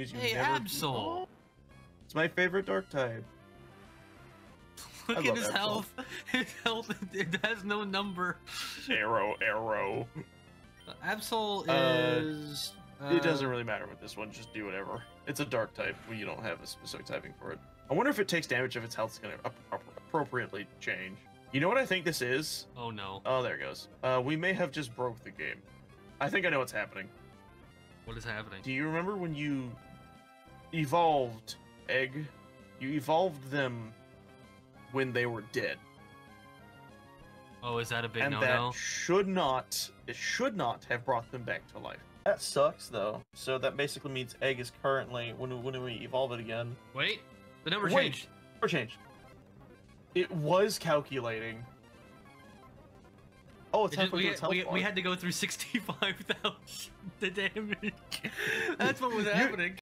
means you Hey, never. Absol. It's my favorite dark type. Look I at his Absol. health. His health it has no number. Arrow, arrow. Absol Uh, is. it doesn't uh, really matter with this one. Just do whatever. It's a dark type. Well, you don't have a specific typing for it. I wonder if it takes damage if its health's gonna ap- ap- appropriately change. You know what I think this is? Oh no. Oh, there it goes. Uh, we may have just broke the game. I think I know what's happening. What is happening? Do you remember when you evolved Egg? You evolved them when they were dead. Oh, is that a big and no that no? should not it should not have brought them back to life. That sucks though. So that basically means Egg is currently when we, when we evolve it again. Wait, the number Wait. changed. Or change. It was calculating. Oh, it's It just- we, through its health we, we had to go through 65,000 the damage. That's what was happening.